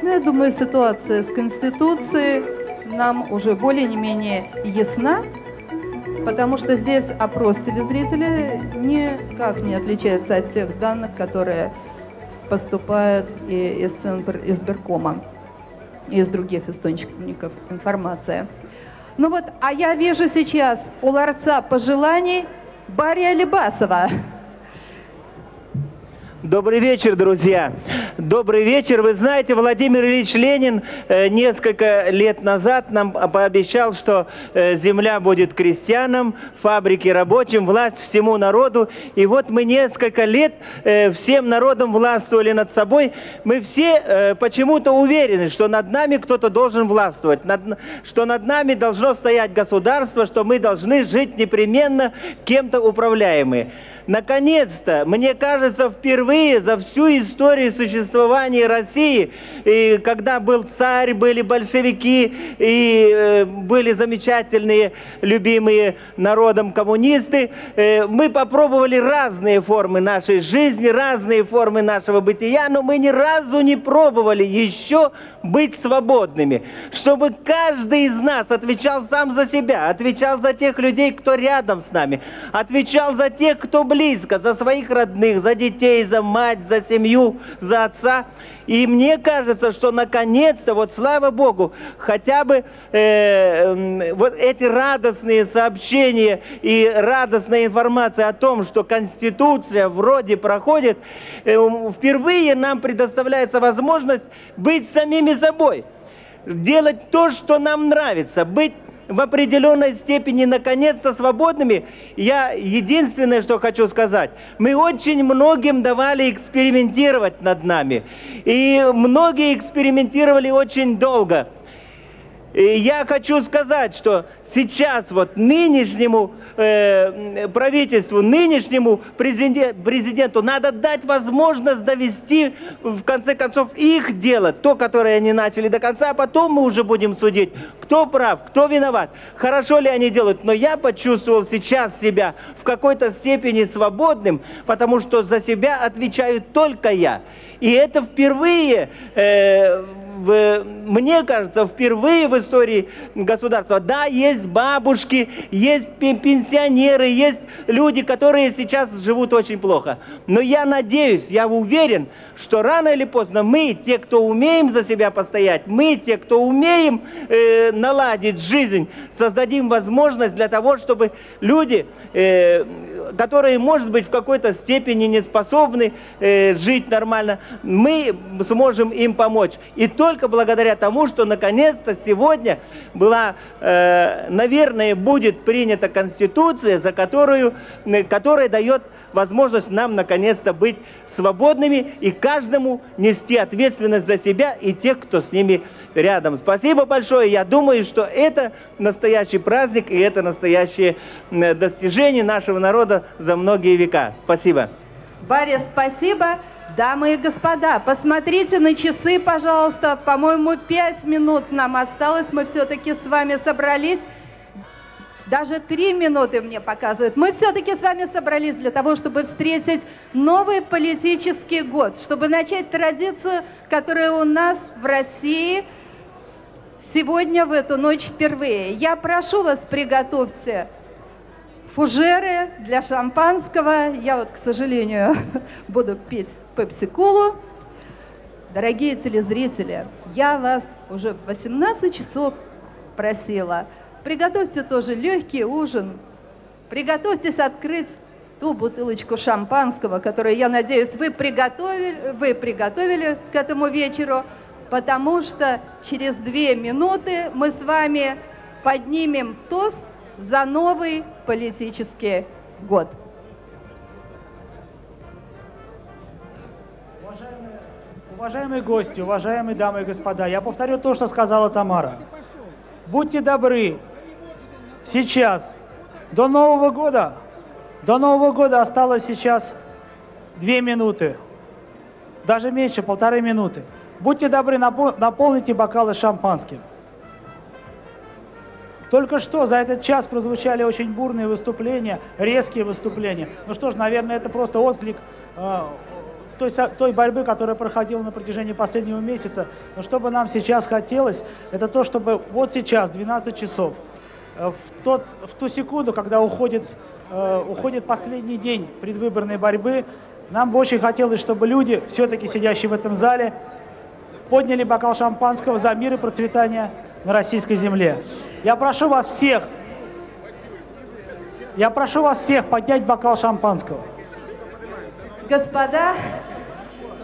Но я думаю, ситуация с Конституцией нам уже более не менее ясна, потому что здесь опрос телезрителей никак не отличается от тех данных, которые поступают и из Центра избиркома, и из других источников информации. Ну вот, а я вижу сейчас у ларца пожеланий Бария Лебасова.
Добрый вечер, друзья. Добрый вечер. Вы знаете, Владимир Ильич Ленин э, несколько лет назад нам пообещал, что э, земля будет крестьянам, фабрики рабочим, власть всему народу. И вот мы несколько лет э, всем народом властвовали над собой. Мы все почему-то уверены, что над нами кто-то должен властвовать, что над нами должно стоять государство, что мы должны жить непременно кем-то управляемые. Наконец-то, мне кажется, впервые за всю историю существования существовании России, и когда был царь, были большевики, и э, были замечательные, любимые народом коммунисты, э, мы попробовали разные формы нашей жизни, разные формы нашего бытия, но мы ни разу не пробовали еще быть свободными, чтобы каждый из нас отвечал сам за себя, отвечал за тех людей, кто рядом с нами, отвечал за тех, кто близко, за своих родных, за детей, за мать, за семью, за отца. И мне кажется, что наконец-то, вот слава Богу, хотя бы э, вот эти радостные сообщения и радостная информация о том, что Конституция вроде проходит, э, впервые нам предоставляется возможность быть самими собой, делать то, что нам нравится, быть в определенной степени наконец-то свободными, я единственное, что хочу сказать, мы очень многим давали экспериментировать над нами. И многие экспериментировали очень долго. И я хочу сказать, что сейчас вот нынешнему э, правительству, нынешнему президент, президенту надо дать возможность довести, в конце концов, их дело, то, которое они начали до конца, а потом мы уже будем судить, кто прав, кто виноват, хорошо ли они делают. Но я почувствовал сейчас себя в какой-то степени свободным, потому что за себя отвечаю только я. И это впервые э, в, мне кажется, впервые в истории государства, да, есть бабушки, есть пенсионеры, есть люди, которые сейчас живут очень плохо. Но я надеюсь, я уверен, что рано или поздно мы, те, кто умеем за себя постоять, мы, те, кто умеем э, наладить жизнь, создадим возможность для того, чтобы люди, э, которые, может быть, в какой-то степени не способны э, жить нормально, мы сможем им помочь. И только благодаря тому, что наконец-то сегодня была, э, наверное, будет принята Конституция, за которую, э, которая дает возможность нам наконец-то быть свободными и каждому нести ответственность за себя и тех, кто с ними рядом. Спасибо большое. Я думаю, что это настоящий праздник и это настоящее достижение нашего народа за многие века. Спасибо.
Барри, спасибо. Дамы и господа, посмотрите на часы, пожалуйста. По-моему, пять минут нам осталось. Мы все-таки с вами собрались. Даже три минуты мне показывают. Мы все-таки с вами собрались для того, чтобы встретить новый политический год, чтобы начать традицию, которая у нас в России сегодня в эту ночь впервые. Я прошу вас, приготовьте фужеры для шампанского. Я вот, к сожалению, [LAUGHS] буду пить пепси-колу. Дорогие телезрители, я вас уже в 18 часов просила – Приготовьте тоже легкий ужин. Приготовьтесь открыть ту бутылочку шампанского, которую, я надеюсь, вы приготовили, вы приготовили к этому вечеру, потому что через две минуты мы с вами поднимем тост за новый политический год.
Уважаемые, уважаемые гости, уважаемые дамы и господа, я повторю то, что сказала Тамара. Будьте добры, сейчас, до Нового года, до Нового года осталось сейчас две минуты, даже меньше, полторы минуты. Будьте добры, наполните бокалы шампанским. Только что за этот час прозвучали очень бурные выступления, резкие выступления. Ну что ж, наверное, это просто отклик э, той, той борьбы, которая проходила на протяжении последнего месяца. Но что бы нам сейчас хотелось, это то, чтобы вот сейчас, 12 часов, Э, в, тот, в ту секунду, когда уходит, э, уходит последний день предвыборной борьбы, нам бы очень хотелось, чтобы люди, все-таки сидящие в этом зале, подняли бокал шампанского за мир и процветание на российской земле. Я прошу вас всех, я прошу вас всех поднять бокал шампанского.
Господа,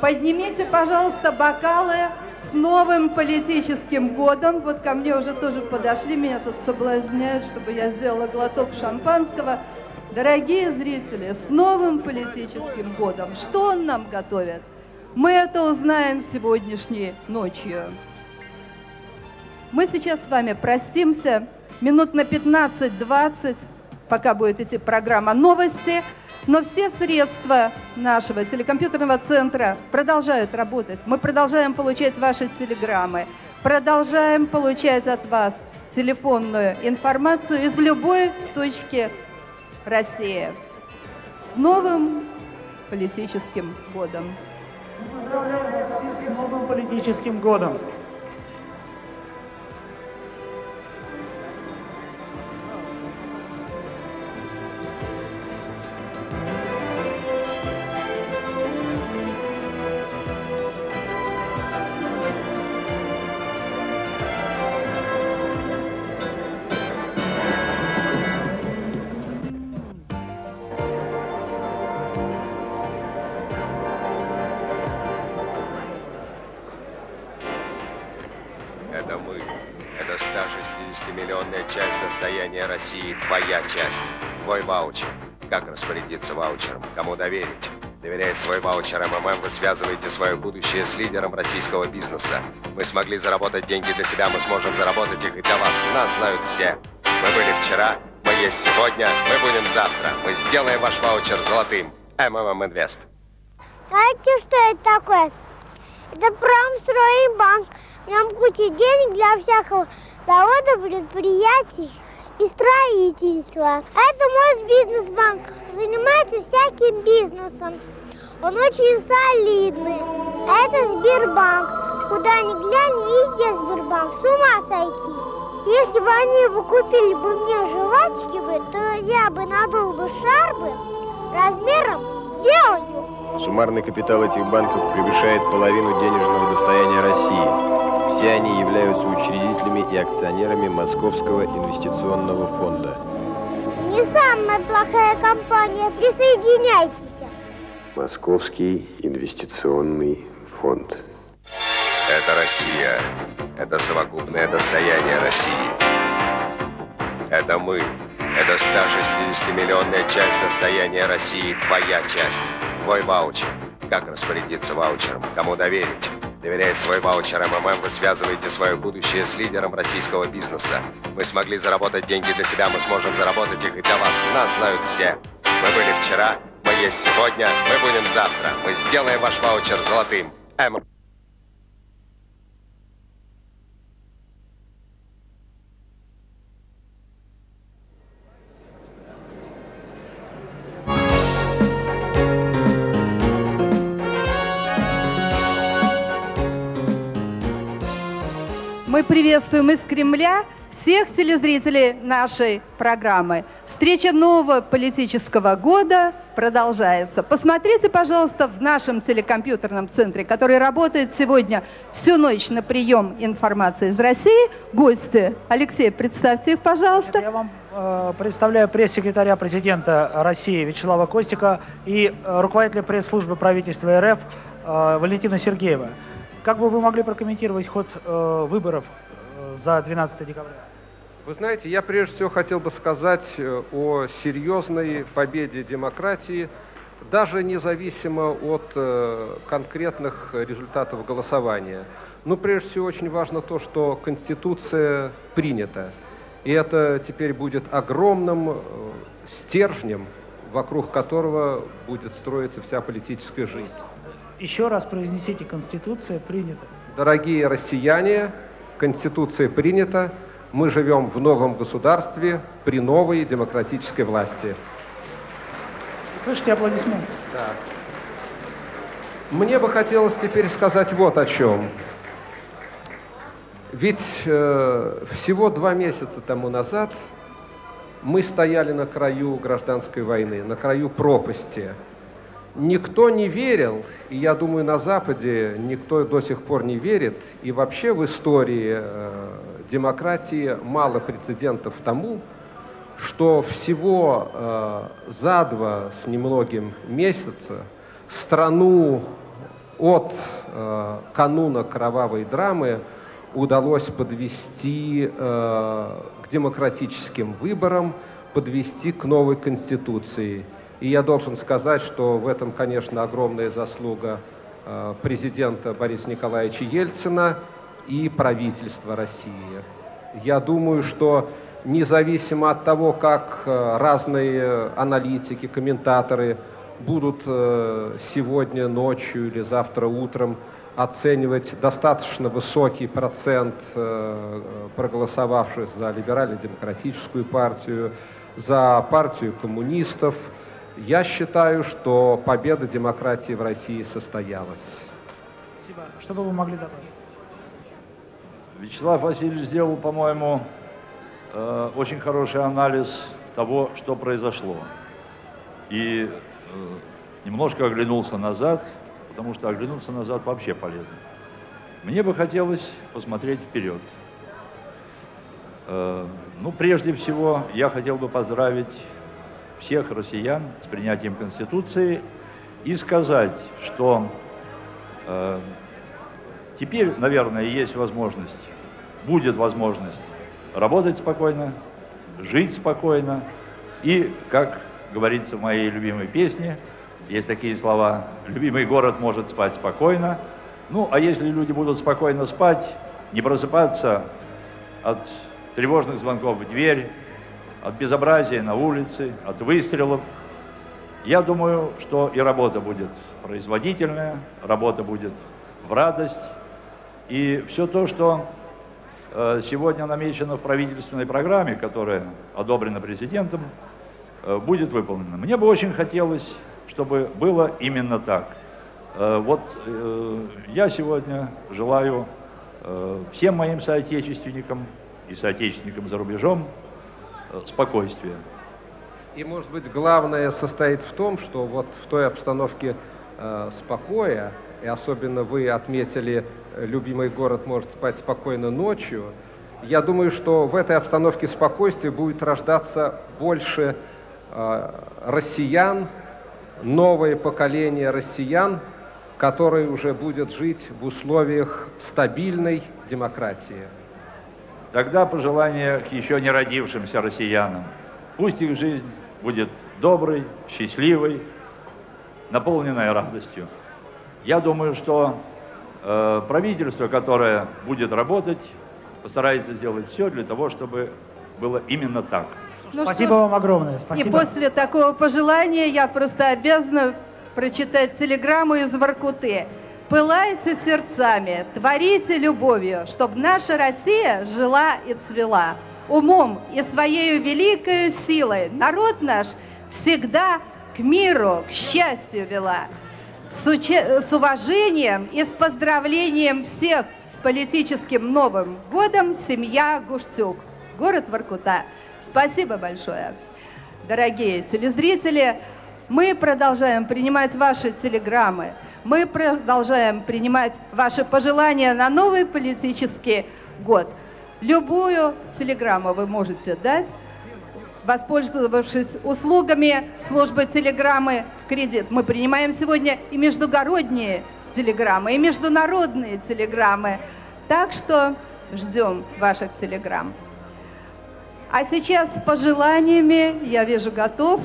поднимите, пожалуйста, бокалы с новым политическим годом. Вот ко мне уже тоже подошли, меня тут соблазняют, чтобы я сделала глоток шампанского. Дорогие зрители, с новым политическим годом. Что он нам готовит? Мы это узнаем сегодняшней ночью. Мы сейчас с вами простимся минут на 15-20, пока будет идти программа новости. Но все средства нашего телекомпьютерного центра продолжают работать. Мы продолжаем получать ваши телеграммы, продолжаем получать от вас телефонную информацию из любой точки России. С новым политическим годом!
Поздравляем вас с новым политическим годом!
России, твоя часть. Твой ваучер. Как распорядиться ваучером? Кому доверить? Доверяя свой ваучер МММ, вы связываете свое будущее с лидером российского бизнеса. Мы смогли заработать деньги для себя, мы сможем заработать их и для вас. Нас знают все. Мы были вчера, мы есть сегодня, мы будем завтра. Мы сделаем ваш ваучер золотым. МММ Инвест.
Знаете, что это такое? Это промстройбанк. В нем куча денег для всякого завода, предприятий и строительства. Это мой бизнес-банк. Занимается всяким бизнесом. Он очень солидный. Это Сбербанк. Куда ни глянь, везде Сбербанк. С ума сойти. Если бы они бы купили бы мне жвачки бы, то я бы надул бы шар бы размером с землю.
Суммарный капитал этих банков превышает половину денежного достояния России. Все они являются учредителями и акционерами Московского инвестиционного фонда.
Не самая плохая компания. Присоединяйтесь.
Московский инвестиционный фонд.
Это Россия. Это совокупное достояние России. Это мы. Это 160-миллионная часть достояния России, твоя часть. Твой ваучер. Как распорядиться ваучером? Кому доверить? Доверяя свой ваучер МММ, вы связываете свое будущее с лидером российского бизнеса. Мы смогли заработать деньги для себя, мы сможем заработать их и для вас. Нас знают все. Мы были вчера, мы есть сегодня, мы будем завтра. Мы сделаем ваш ваучер золотым. МММ.
Мы приветствуем из Кремля всех телезрителей нашей программы. Встреча нового политического года продолжается. Посмотрите, пожалуйста, в нашем телекомпьютерном центре, который работает сегодня всю ночь на прием информации из России. Гости. Алексей, представьте их, пожалуйста.
Я вам э, представляю пресс-секретаря президента России Вячеслава Костика и э, руководителя пресс-службы правительства РФ э, Валентина Сергеева. Как бы вы могли прокомментировать ход э, выборов э, за 12 декабря?
Вы знаете, я прежде всего хотел бы сказать э, о серьезной победе демократии, даже независимо от э, конкретных результатов голосования. Но прежде всего очень важно то, что Конституция принята. И это теперь будет огромным э, стержнем, вокруг которого будет строиться вся политическая жизнь.
Еще раз произнесите, Конституция принята.
Дорогие россияне, Конституция принята. Мы живем в новом государстве при новой демократической власти.
Слышите аплодисменты?
Да. Мне бы хотелось теперь сказать вот о чем. Ведь э, всего два месяца тому назад мы стояли на краю гражданской войны, на краю пропасти. Никто не верил, и я думаю, на Западе никто до сих пор не верит, и вообще в истории э, демократии мало прецедентов тому, что всего э, за два с немногим месяца страну от э, кануна кровавой драмы удалось подвести э, к демократическим выборам, подвести к новой конституции. И я должен сказать, что в этом, конечно, огромная заслуга э, президента Бориса Николаевича Ельцина и правительства России. Я думаю, что независимо от того, как э, разные аналитики, комментаторы будут э, сегодня ночью или завтра утром оценивать достаточно высокий процент проголосовавших за либерально-демократическую партию, за партию коммунистов. Я считаю, что победа демократии в России состоялась.
Спасибо. Что бы вы могли добавить?
Вячеслав Васильевич сделал, по-моему, э, очень хороший анализ того, что произошло. И э, немножко оглянулся назад, потому что оглянуться назад вообще полезно. Мне бы хотелось посмотреть вперед. Э, ну, прежде всего, я хотел бы поздравить всех россиян с принятием Конституции и сказать, что э, теперь, наверное, есть возможность, будет возможность работать спокойно, жить спокойно и, как говорится в моей любимой песне, есть такие слова, любимый город может спать спокойно. Ну, а если люди будут спокойно спать, не просыпаться от тревожных звонков в дверь, от безобразия на улице, от выстрелов. Я думаю, что и работа будет производительная, работа будет в радость. И все то, что э, сегодня намечено в правительственной программе, которая одобрена президентом, э, будет выполнено. Мне бы очень хотелось, чтобы было именно так. Э, вот я сегодня желаю всем моим соотечественникам и соотечественникам за рубежом спокойствия.
И, может быть, главное состоит в том, что вот в той обстановке э, спокоя, и особенно вы отметили, э, любимый город может спать спокойно ночью, я думаю, что в этой обстановке спокойствия будет рождаться больше э, россиян, новое поколение россиян, которое уже будет жить в условиях стабильной демократии.
Тогда пожелание к еще не родившимся россиянам. Пусть их жизнь будет доброй, счастливой, наполненной радостью. Я думаю, что э, правительство, которое будет работать, постарается сделать все для того, чтобы было именно так.
Ну Спасибо вам огромное. Спасибо.
И после такого пожелания я просто обязана прочитать телеграмму из Воркуты. Пылайте сердцами, творите любовью, чтобы наша Россия жила и цвела. Умом и своей великой силой народ наш всегда к миру, к счастью вела. С, уче... с уважением и с поздравлением всех с политическим Новым годом семья Гуштюк, город Воркута. Спасибо большое. Дорогие телезрители, мы продолжаем принимать ваши телеграммы. Мы продолжаем принимать ваши пожелания на новый политический год. Любую телеграмму вы можете дать, воспользовавшись услугами службы телеграммы в кредит. Мы принимаем сегодня и междугородние телеграммы, и международные телеграммы. Так что ждем ваших телеграмм. А сейчас с пожеланиями, я вижу, готов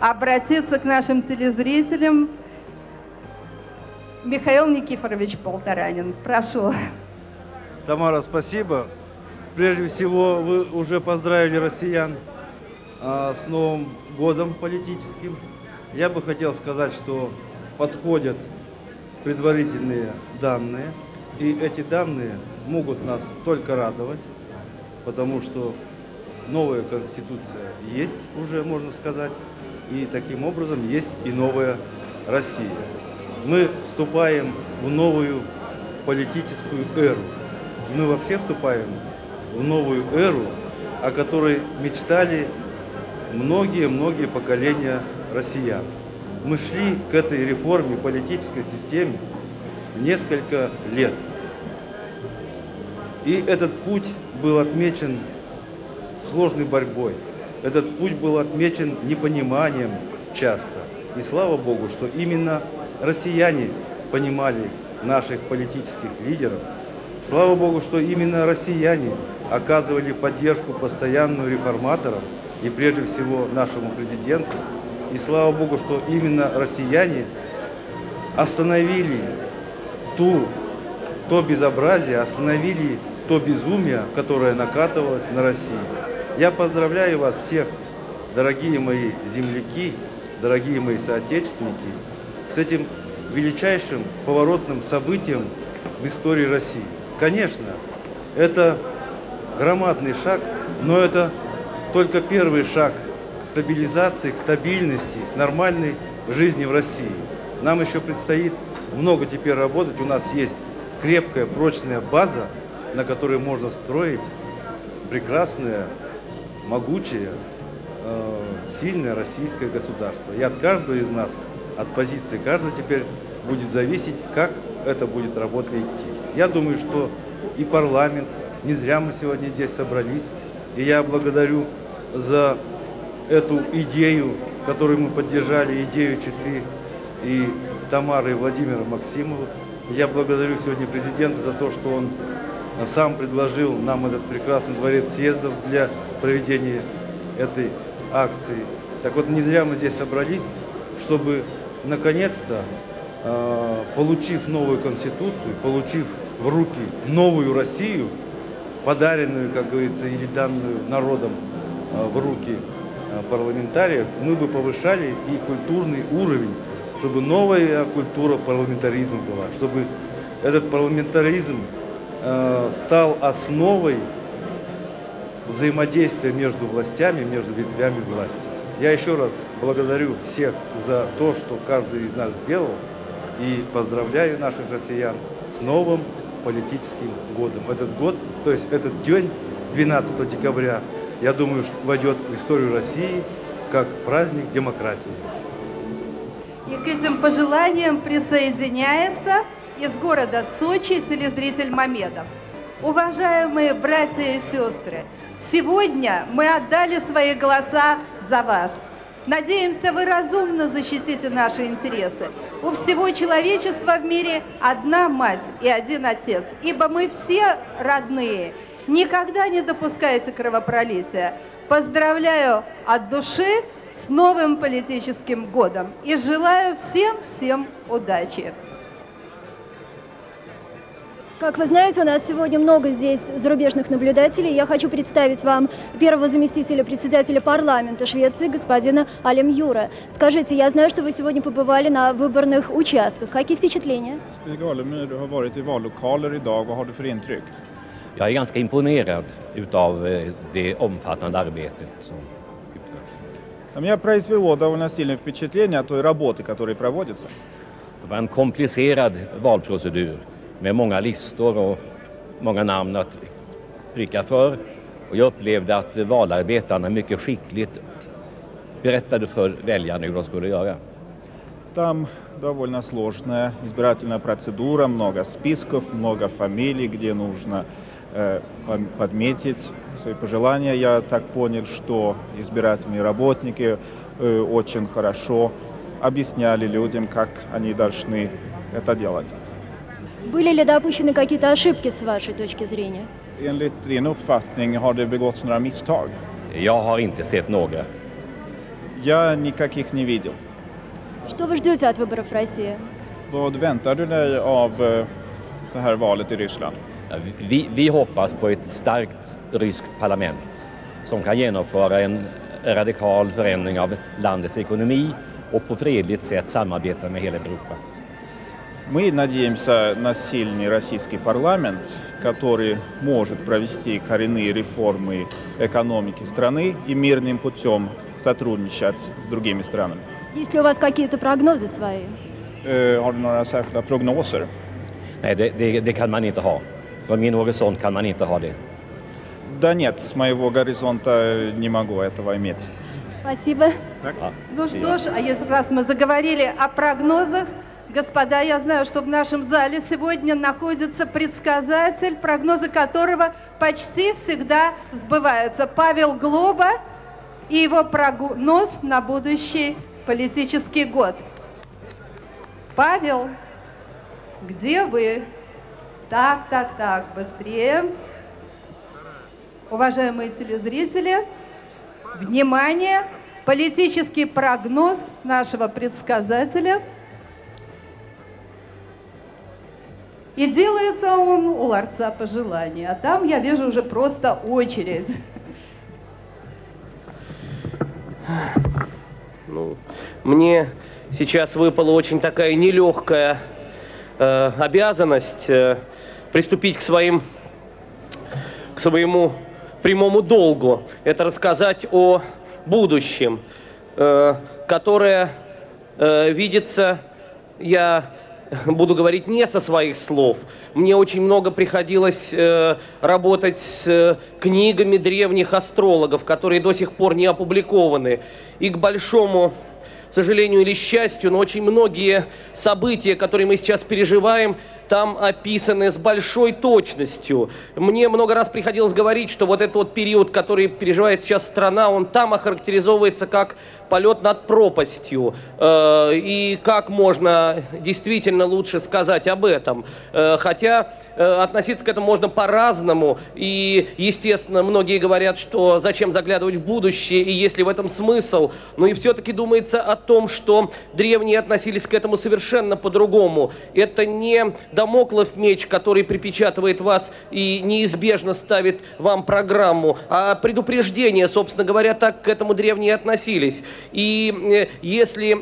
обратиться к нашим телезрителям Михаил Никифорович Полторанин. Прошу.
Тамара, спасибо. Прежде всего, вы уже поздравили россиян а, с Новым годом политическим. Я бы хотел сказать, что подходят предварительные данные, и эти данные могут нас только радовать, потому что новая конституция есть уже, можно сказать, и таким образом есть и новая Россия мы вступаем в новую политическую эру. Мы вообще вступаем в новую эру, о которой мечтали многие-многие поколения россиян. Мы шли к этой реформе политической системы несколько лет. И этот путь был отмечен сложной борьбой. Этот путь был отмечен непониманием часто. И слава Богу, что именно россияне понимали наших политических лидеров. Слава Богу, что именно россияне оказывали поддержку постоянную реформаторам и прежде всего нашему президенту. И слава Богу, что именно россияне остановили ту, то безобразие, остановили то безумие, которое накатывалось на Россию. Я поздравляю вас всех, дорогие мои земляки, дорогие мои соотечественники, с этим величайшим поворотным событием в истории России. Конечно, это громадный шаг, но это только первый шаг к стабилизации, к стабильности, к нормальной жизни в России. Нам еще предстоит много теперь работать. У нас есть крепкая, прочная база, на которой можно строить прекрасное, могучее, э, сильное российское государство. И от каждого из нас, от позиции каждого теперь будет зависеть, как это будет работать идти. Я думаю, что и парламент, не зря мы сегодня здесь собрались, и я благодарю за эту идею, которую мы поддержали, идею Четыре и Тамары и Владимира Максимова. Я благодарю сегодня президента за то, что он сам предложил нам этот прекрасный дворец съездов для проведения этой акции. Так вот, не зря мы здесь собрались, чтобы наконец-то, э, получив новую конституцию, получив в руки новую Россию, подаренную, как говорится, или данную народом э, в руки э, парламентариев, мы бы повышали и культурный уровень, чтобы новая культура парламентаризма была, чтобы этот парламентаризм стал основой взаимодействия между властями, между ветвями власти. Я еще раз благодарю всех за то, что каждый из нас сделал, и поздравляю наших россиян с новым политическим годом. Этот год, то есть этот день, 12 декабря, я думаю, войдет в историю России как праздник демократии.
И к этим пожеланиям присоединяется из города Сочи телезритель Мамедов. Уважаемые братья и сестры, сегодня мы отдали свои голоса за вас. Надеемся, вы разумно защитите наши интересы. У всего человечества в мире одна мать и один отец, ибо мы все родные. Никогда не допускайте кровопролития. Поздравляю от души с новым политическим годом и желаю всем-всем удачи.
Как вы знаете, у нас сегодня много здесь зарубежных наблюдателей. Я хочу представить вам первого заместителя председателя парламента Швеции, господина Алем Юра. Скажите, я знаю, что вы сегодня побывали на выборных участках. Какие впечаtlения?
Stig Alemyr, du har varit i vallokaler idag. Vad har du för intryck?
Jag är ganska imponerad utav eh, det omfattande arbetet som
меня произвело довольно сильное впечатление от той работы, которая проводится.
Det var en komplicerad valprocedur med många listor och många namn att pricka för. Och jag upplevde att valarbetarna mycket skickligt berättade för väljarna hur de skulle göra.
Там довольно сложная избирательная процедура, много списков, много фамилий, где нужно э, подметить свои пожелания. Я так понял, что избирательные работники э, очень хорошо объясняли людям, как они должны это делать.
Были ли допущены какие-то ошибки с вашей точки зрения?
Enligt din uppfattning, har det begåtts några misstag?
Jag har inte sett några.
Я никаких не видел.
Что вы ждете от выборов в России?
Vad väntar du dig av eh, det här valet i Ryssland?
Ja, Vi, vi hoppas på ett starkt ryskt parlament som kan genomföra en radikal förändring av landets ekonomi och på fredligt sätt samarbeta med hela Europa.
Мы надеемся на сильный российский парламент, который может провести коренные реформы экономики страны и мирным путем сотрудничать с другими странами.
Есть ли у вас какие-то прогнозы свои?
Eh, har du några särskilda prognoser?
Nej, det, det, det kan man inte ha. Från min horisont kan man inte ha det.
Да нет, с моего горизонта не могу этого иметь.
Спасибо.
Ну что ж, а если раз мы заговорили о прогнозах, господа, я знаю, что в нашем зале сегодня находится предсказатель, прогнозы которого почти всегда сбываются. Павел Глоба и его прогноз на будущий политический год. Павел, где вы? Так, так, так, быстрее. Уважаемые телезрители, внимание, политический прогноз нашего предсказателя. И делается он у ларца пожелания. А там я вижу уже просто очередь.
Ну, мне сейчас выпала очень такая нелегкая э, обязанность э, приступить к своим к своему прямому долгу. Это рассказать о будущем, э, которое э, видится, я [LAUGHS] буду говорить не со своих слов. Мне очень много приходилось э, работать с э, книгами древних астрологов, которые до сих пор не опубликованы. И к большому сожалению или счастью, но очень многие события, которые мы сейчас переживаем, там описаны с большой точностью. Мне много раз приходилось говорить, что вот этот вот период, который переживает сейчас страна, он там охарактеризовывается как полет над пропастью. Э, и как можно действительно лучше сказать об этом? Э, хотя э, относиться к этому можно по-разному. И, естественно, многие говорят, что зачем заглядывать в будущее, и есть ли в этом смысл. Но и все-таки думается о том, что древние относились к этому совершенно по-другому. Это не домоклов меч, который припечатывает вас и неизбежно ставит вам программу, а предупреждение, собственно говоря, так к этому древние относились. И э, если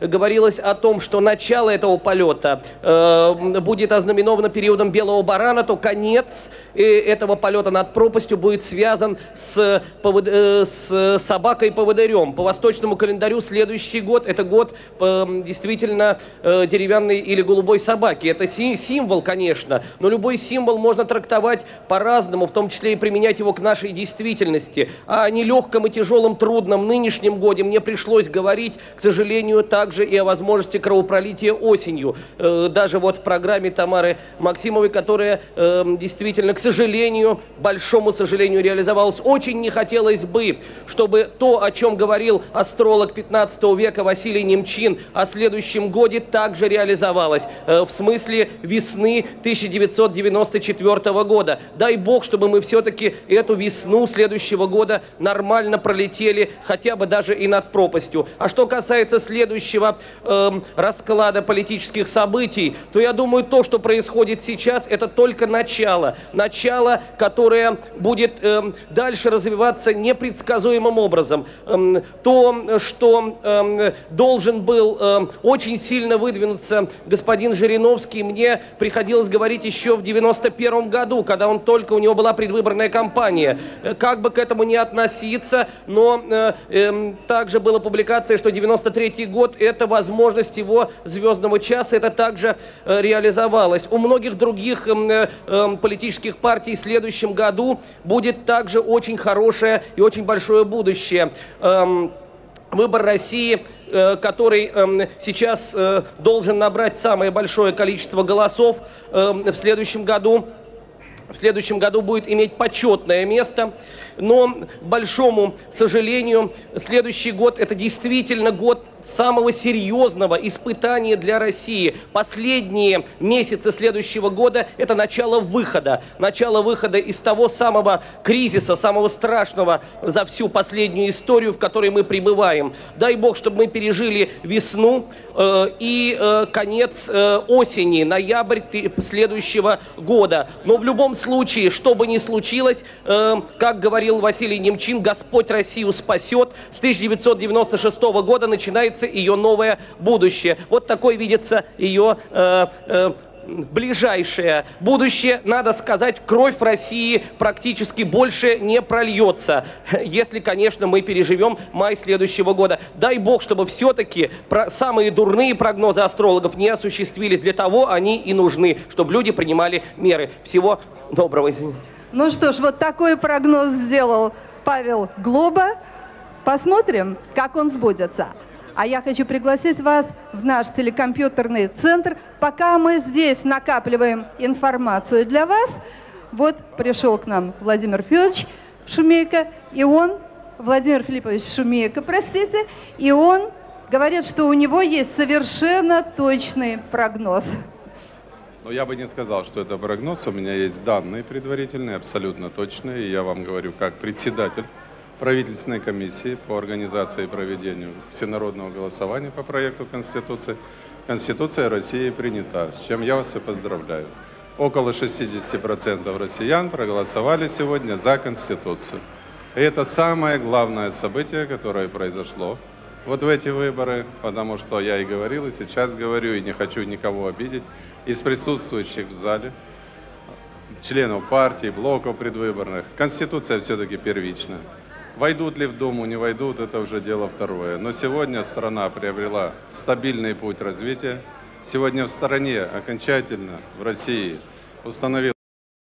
э, говорилось о том, что начало этого полета э, будет ознаменовано периодом белого барана, то конец этого полета над пропастью будет связан с, с собакой-поводырем. По восточному календарю следующий год – это год действительно деревянной или голубой собаки. Это символ, конечно, но любой символ можно трактовать по-разному, в том числе и применять его к нашей действительности. О нелегком и тяжелом, трудном нынешнем годе мне пришлось говорить, к сожалению, также и о возможности кровопролития осенью. Э, даже вот в программе Тамары Максимовой, которая эм, действительно, к сожалению, большому сожалению, реализовалась. Очень не хотелось бы, чтобы то, о чем говорил астролог 15 века Василий Немчин о следующем годе, также реализовалось. Э, в смысле весны 1994 года. Дай бог, чтобы мы все-таки эту весну следующего года нормально пролетели, хотя бы даже и над пропастью. А что касается следующего э, расклада политических событий, то я думаю, то, что происходит сейчас, это только начало. Начало, которое будет э, дальше развиваться непредсказуемым образом. Э, то, что э, должен был э, очень сильно выдвинуться господин Жириновский, мне приходилось говорить еще в 91 году, когда он только, у него была предвыборная кампания. Э, как бы к этому не относиться, но э, э, также была публикация, что 93 год – это возможность его звездного часа, это также э, реализовалось. У многих других э, э, политических партий в следующем году будет также очень хорошее и очень большое будущее. Эм, выбор России который эм, сейчас э, должен набрать самое большое количество голосов эм, в следующем году, в следующем году будет иметь почетное место. Но, большому сожалению, следующий год – это действительно год самого серьезного испытания для России. Последние месяцы следующего года – это начало выхода. Начало выхода из того самого кризиса, самого страшного за всю последнюю историю, в которой мы пребываем. Дай Бог, чтобы мы пережили весну э, и э, конец э, осени, ноябрь следующего года. Но в любом случае, что бы ни случилось, э, как говорил Василий Немчин, Господь Россию спасет. С 1996 года начинается ее новое будущее. Вот такой видится ее э, э, ближайшее будущее, надо сказать, кровь в России практически больше не прольется, [LAUGHS] если, конечно, мы переживем май следующего года. Дай бог, чтобы все-таки самые дурные прогнозы астрологов не осуществились. Для того они и нужны, чтобы люди принимали меры. Всего доброго.
Ну что ж, вот такой прогноз сделал Павел Глоба. Посмотрим, как он сбудется. А я хочу пригласить вас в наш телекомпьютерный центр. Пока мы здесь накапливаем информацию для вас, вот пришел к нам Владимир Федорович Шумейко, и он, Владимир Филиппович Шумейко, простите, и он говорит, что у него есть совершенно точный прогноз.
Но я бы не сказал, что это прогноз. У меня есть данные предварительные, абсолютно точные. И я вам говорю как председатель правительственной комиссии по организации и проведению всенародного голосования по проекту Конституции. Конституция России принята, с чем я вас и поздравляю. Около 60% россиян проголосовали сегодня за Конституцию. И это самое главное событие, которое произошло вот в эти выборы, потому что я и говорил, и сейчас говорю, и не хочу никого обидеть, из присутствующих в зале, членов партий, блоков предвыборных, Конституция все-таки первична. Войдут ли в Думу, не войдут, это уже дело второе. Но сегодня страна приобрела стабильный путь развития. Сегодня в стороне окончательно в России установил